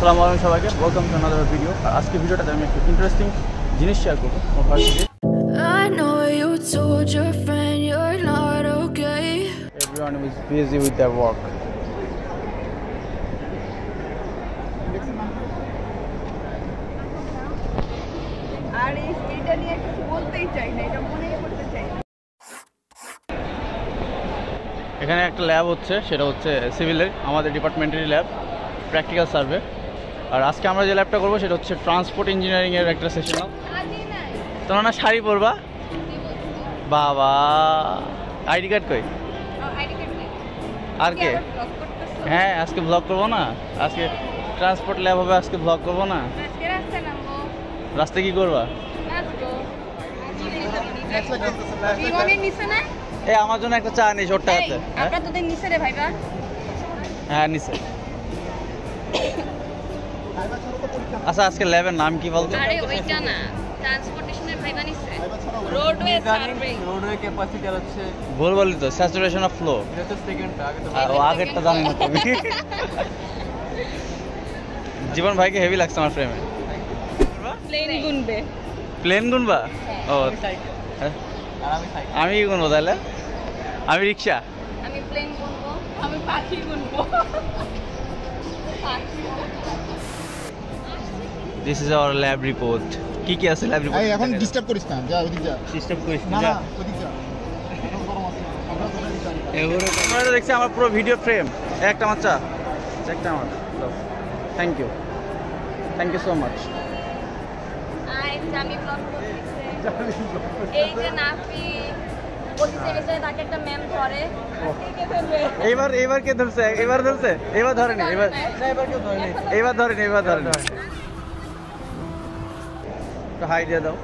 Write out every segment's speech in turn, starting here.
আসসালামু আলাইকুম সবাইকে ওয়েলকাম টু আনাদার ভিডিও আর আজকে ভিডিওটাতে আমি একটা ইন্টারেস্টিং জিনিস শেয়ার করব আমার varsity okay. Everyone is busy with their work আর এই এটা নিয়ে কিছু বলতেই চাই না এটা মনেই করতে চাই না। এখানে একটা ল্যাব হচ্ছে সেটা হচ্ছে সিভিলের আমাদের ডিপার্টমেন্টেরই ল্যাব প্র্যাকটিক্যাল সার্ভে আর আজকে আমরা যে ল্যাবটা করব সেটা হচ্ছে ট্রান্সপোর্ট ইঞ্জিনিয়ারিংয়ের একটা সেশন তোমরা না শাড়ি পরবা? বাবা। আইডি কার্ড কই? আর কে? হ্যাঁ আজকে ব্লগ করব না? আজকে ট্রান্সপোর্ট ল্যাব হবে আজকে ব্লগ করব না? রাস্তায় কি করবা? এই আমার জন্য একটা চা নেই ছোট্ট আছে হ্যাঁ? হ্যাঁ নিচে। আচ্ছা আজকে ল্যাবের নাম কি বলতো? আরে ওইটা না। ট্রান্সপোর্টেশনের ভাইবা নিছে রোডওয়ে সার্ভে রোডওয়ে ক্যাপাসিটি হচ্ছে ভুল বললি তো স্যাচুরেশন অফ ফ্লো এটা তো সেকেন্ডটা আগে তো ও আগেরটা জানি না তুমি। জীবন ভাইকে হেভি লাগছে আমার ফ্রেমে প্লেন গুনবে। প্লেন গুনবা? ও। হ্যাঁ। আমি কি গুনবো তাহলে? আমি রিক্সা? আমি প্লেন গুনবো। আমি পাখি গুনবো। This is our lab report কি কি আছে ল্যাব রিপোর্ট এখন ডিস্টার্ব করিস না যা ওদিক যা। সিস্টেম করিস না না ওদিক যা। তো দেখছি আমার পুরো ভিডিও ফ্রেম একটা চা। একটা আমার। Thank you thank you so much I Jamie blog করতেছে। এই যে নাফি এইবার এইবার কে ধরছে? এবার ধরছে? এবার ধরেনি এবার এবার ধরেনি। এবার ধরেনি। একটু হাই দিয়ে দাও।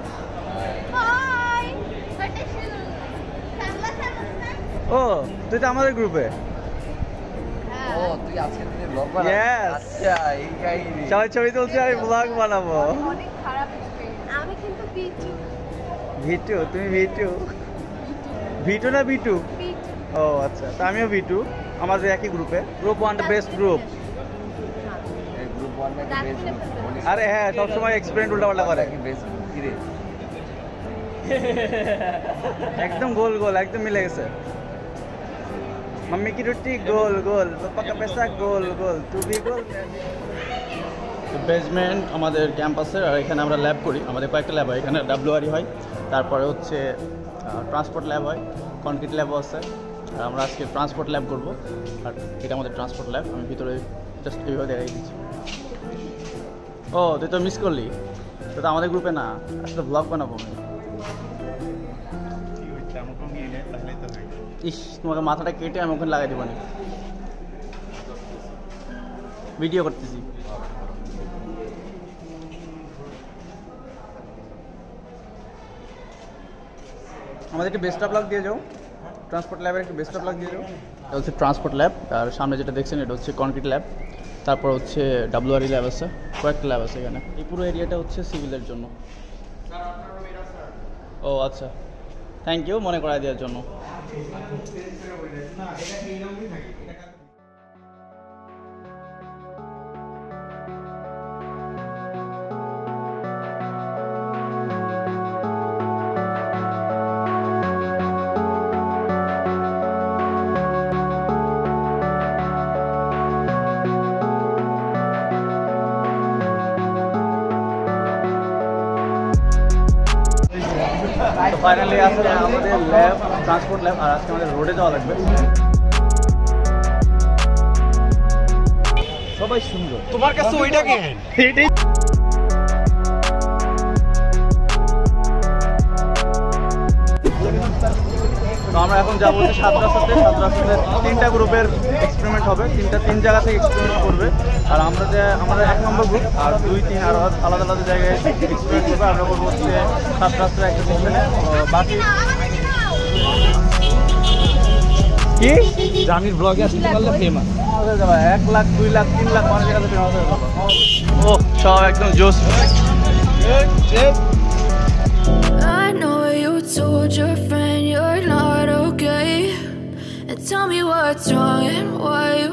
ও তুই তো আমাদের গ্রুপে ও তুই আজকে দিনে ব্লগ Yes. আচ্ছা এই কাহিনী। সবাই ছবি তুলছি আমি ব্লগ বানাবো। ভিটু তুমি ভিটু ভিটু না বিটু ও আচ্ছা তা আমিও ভিটু আমাদের একই গ্রুপে group one the best group আরে হ্যাঁ সবসময় এক্সপেরিয়েন্ট উল্টাপাল্টা করে। একদম গোল গোল, একদম মিলে গেছে। মাম্মি কি রুটি? গোল গোল পাকা পেশা, গোল গোল তুমি গোল? বেজমেন্ট আমাদের ক্যাম্পাসের, আর এখানে আমরা ল্যাব করি। আমাদের কয়েকটা ল্যাব হয়, এখানে ডাব্লিউআরই হয়, তারপরে হচ্ছে ট্রান্সপোর্ট ল্যাব হয় কনক্রিট ল্যাবও আছে। আর আমরা আজকে ট্রান্সপোর্ট ল্যাব করব। আর এটা আমাদের ট্রান্সপোর্ট ল্যাব আমি ভিতরে জাস্ট এইভাবে দেখাই দিচ্ছি। ও, তুই তো মিস করলি। তো আমাদের গ্রুপে না আসলে ব্লগ বানাবো ইস, তোমাকে মাথাটা কেটে আমি ওখানে লাগাই দেবো না। ভিডিও করতেছি। আমাদের একটু বেস্ট অফ লাক দিয়ে যাও। ট্রান্সপোর্ট ল্যাবের একটু বেস্ট অফ লাক দিয়ে যাও। এটা হচ্ছে ট্রান্সপোর্ট ল্যাব আর সামনে যেটা দেখছেন, এটা হচ্ছে কনক্রিট ল্যাব তারপর হচ্ছে ডাব্লুআরই ল্যাব আছে কয়েকটা ল্যাব আছে এখানে। এই পুরো এরিয়াটা হচ্ছে সিভিলের জন্য। ও আচ্ছা। থ্যাংক ইউ মনে করাই দেওয়ার জন্য। তো ফাইনালি আসলে আমাদের ল্যাব ট্রান্সপোর্ট ল্যাব আর আজকে আমাদের রোডে যাওয়া লাগবে। সবাই সুন্দর। তোমার কাছে ওইটা কেন এটাই তো আমরা এখন যাব হচ্ছে সাত রাস্তাতে সাত রাস্তাতে তিনটা গ্রুপের এক্সপেরিমেন্ট হবে। তিনটা তিন জায়গা থেকে এক্সপেরিমেন্ট করবে। আর আমরা যে আমাদের এক নম্বর গ্রুপ আর দুই তিন আর আলাদা আলাদা জায়গায় আমরা করব হচ্ছে সাত রাস্তার একটা সেকশনে বাকি কি? জামির ব্লগে আসতে পারলে ফেমাস এক লাখ দুই লাখ তিন লাখ মানুষের কাছে ফেমাস হয়ে যাবে। ও সব একদম জোস I know you told your friend you're not okay. And tell me what's wrong and why you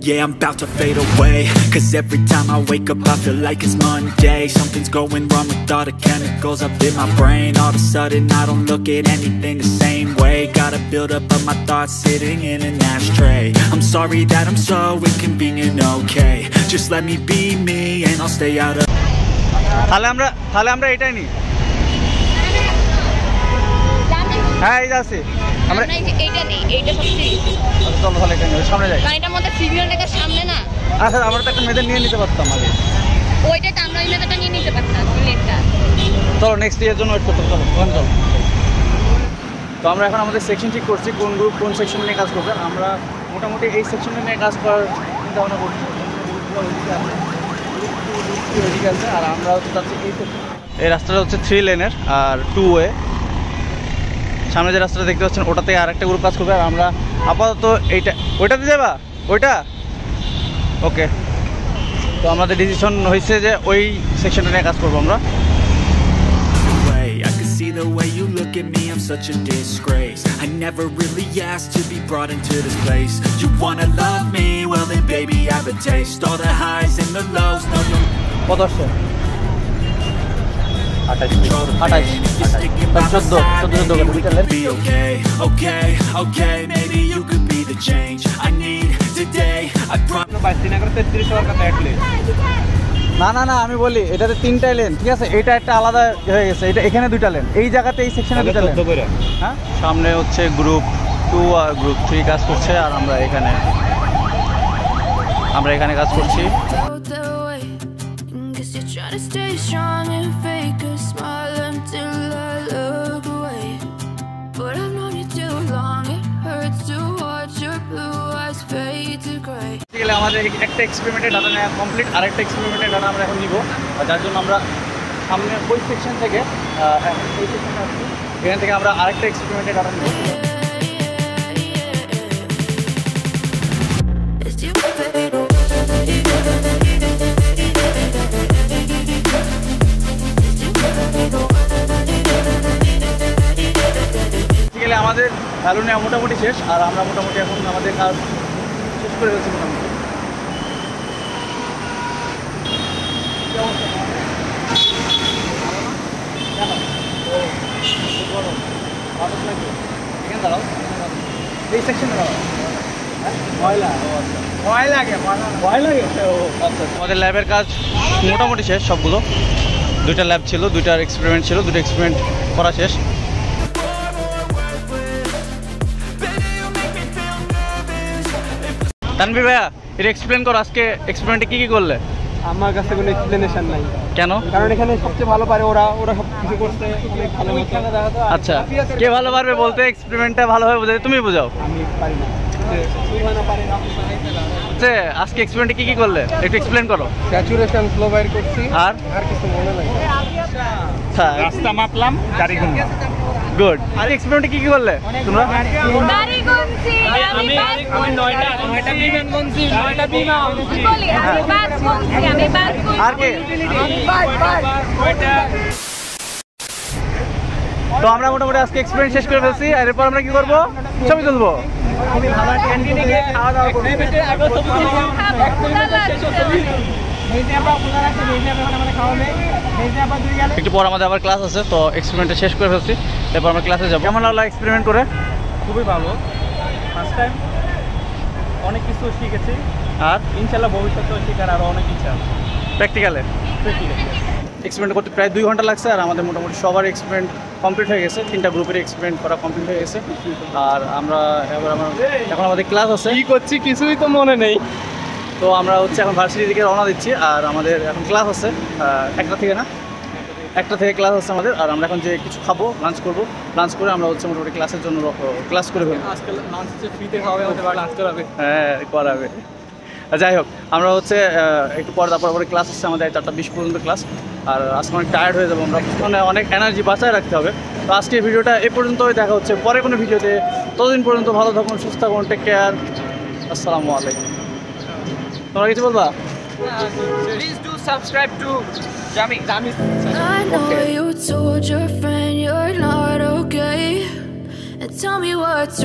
Yeah, I'm about to fade away Cause every time I wake up I feel like it's Monday Something's going wrong with all the chemicals up in my brain All of a sudden I don't look at anything the same way Gotta build up of my thoughts sitting in an ashtray I'm sorry that I'm so inconvenient, okay Just let me be me and I'll stay out of তাহলে আমরা তাহলে আমরা এটাই নিই হ্যাঁ এই যাচ্ছি আমরা এইটা নেই এইটা আচ্ছা, চলো তাহলে এটা নিই সামনে যাই। কারণ এটার মধ্যে ফিগার লেখার সামনে না? আচ্ছা আমরা তো একটা মেয়েদের নিয়ে নিতে পারতাম আগে। ওইটা তো আমরা ওই নিয়ে নিতে পারতাম বুলেটটা। চলো নেক্সট ইয়ার জন্য ওয়েট করতে চলো ওখানে চলো। তো আমরা এখন আমাদের সেকশন ঠিক করছি কোন গ্রুপ কোন সেকশন নিয়ে কাজ করবে। আমরা মোটামুটি এই সেকশনে নিয়ে কাজ করার চিন্তা ভাবনা করছি। আর আমরা হচ্ছে। এই রাস্তাটা হচ্ছে থ্রি লেনের আর টু ওয়ে সামনে যে রাস্তাটা দেখতে পাচ্ছেন ওটাতে আর একটা গ্রুপ কাজ করবে আর আমরা আপাতত এইটা ওইটাতে যাবা ওইটা ওকে তো আমাদের ডিসিশন হয়েছে যে ওই সেকশনটা নিয়ে কাজ করব আমরা the way you look at me, I'm such a disgrace I never really asked to be brought into this place You wanna love me? Well then baby I have a taste All the highs and the lows, no you কত আসছে আঠাশ আঠাশ চোদ্দ না না না আমি বলি এটাতে তিনটা লেন ঠিক আছে? এটা একটা আলাদা হয়ে গেছে এটা এখানে দুইটা লেন এই জায়গাতে এই সেকশনে দুইটা লেন হ্যাঁ? সামনে হচ্ছে গ্রুপ টু আর গ্রুপ থ্রি কাজ করছে আর আমরা এখানে আমরা এখানে কাজ করছি। You're trying to stay strong and fake a smile until I look away. But I've known you too long, it hurts to watch your blue eyes fade to gray. গেলে আমাদের এক- একটা এক্সপেরিমেন্টের ডাটা নেওয়া কমপ্লিট আরেকটা এক্সপেরিমেন্টের data আমরা এখন নিব আর যার জন্য আমরা সামনে ওই সেকশন থেকে আহ, এখন এই সেকশনে আসছি এখান থেকে আমরা আরেকটা এক্সপেরিমেন্টের ডাটা নিব আমাদের ভ্যালু নেওয়া মোটামুটি শেষ, আর আমরা মোটামুটি এখন আমাদের কাজ শেষ করে ফেলছি মোটামুটি। আমাদের ল্যাবের কাজ মোটামুটি শেষ সবগুলো। দুইটা ল্যাব ছিল, দুইটার এক্সপেরিমেন্ট ছিল দুটো এক্সপেরিমেন্ট করা শেষ। তানভীর ভাইয়া এটা এক্সপ্লেন করো আজকে এক্সপেরিমেন্টে কি কি করলে? আমার কাছে কোনো এক্সপ্লেনেশন নাই। কেন? কারণ এখানে সবচেয়ে ভালো পারে ওরা ওরা সব কিছু করতে অনেক ভালো আচ্ছা কে ভালো পারবে বলতে? এক্সপেরিমেন্টটা ভালোভাবে বোঝাতে তুমি বোঝাও। আমি পারি না। আজকে এক্সপেরিমেন্টে কি কি করলে? একটু এক্সপ্লেন করো। স্যাচুরেশন স্লো বাইর করছি। আর? আর কিছু মনে নাই। রাস্তা মাপলাম গাড়ি গুড আর এক্সপেরিমেন্টে কি কি করলে? তোমরা? আর কে তো আমরা মোটামুটি আজকে এক্সপেরিয়েন্স শেষ করে ফেলছি আর এরপর আমরা কি করব? ছবি তুলবো। লাগছে। একটু পর আমাদের আবার ক্লাস আছে তো এক্সপেরিমেন্টটা শেষ করে ফেলছি। এরপর আমরা ক্লাসে যাব। কেমন লাগল এক্সপেরিমেন্ট করে? খুবই ভালো। ফার্স্ট টাইম অনেক কিছু শিখেছি। আর? ইনশাল্লাহ ভবিষ্যতেও শেখার আরও অনেক ইচ্ছা আছে। প্র্যাকটিক্যালে এক্সপেরিমেন্ট করতে প্রায় দুই ঘণ্টা লাগছে আর আমাদের মোটামুটি সবার এক্সপেরিমেন্ট কমপ্লিট হয়ে গেছে। তিনটা গ্রুপের এক্সপেরিমেন্ট করা কমপ্লিট হয়ে গেছে। আর আমরা এবার আমার এখন আমাদের ক্লাস আছে। কি করছি কিছুই তো মনে নেই। তো আমরা হচ্ছে এখন ভার্সিটি দিকে রওনা দিচ্ছি। আর আমাদের এখন ক্লাস আছে। একটা থেকে না? একটা থেকে ক্লাস আছে আমাদের আর আমরা এখন যে কিছু খাব লাঞ্চ করব লাঞ্চ করে আমরা হচ্ছে মোটামুটি ক্লাসের জন্য ক্লাস করে ফেলব। আজকাল লাঞ্চ ফ্রিতে খাওয়াবে আমাদের লাঞ্চ করাবে। হ্যাঁ করাবে। যাই হোক আমরা হচ্ছে একটু পরে তারপর পরে ক্লাস আসছে আমাদের চারটা বিশ পর্যন্ত ক্লাস আর আজকে অনেক টায়ার্ড হয়ে যাব আমরা। মানে অনেক এনার্জি বাঁচায় রাখতে হবে। তো আজকের ভিডিওটা এ পর্যন্তই দেখা হচ্ছে পরে কোনো ভিডিওতে। ততদিন পর্যন্ত ভালো থাকুন সুস্থ থাকুন টেক কেয়ার আসসালামু আলাইকুম। তোমরা কিছু বলবা? Please do subscribe to Jamie. Jamie. I know okay. you told your friend you're not okay. And tell me what's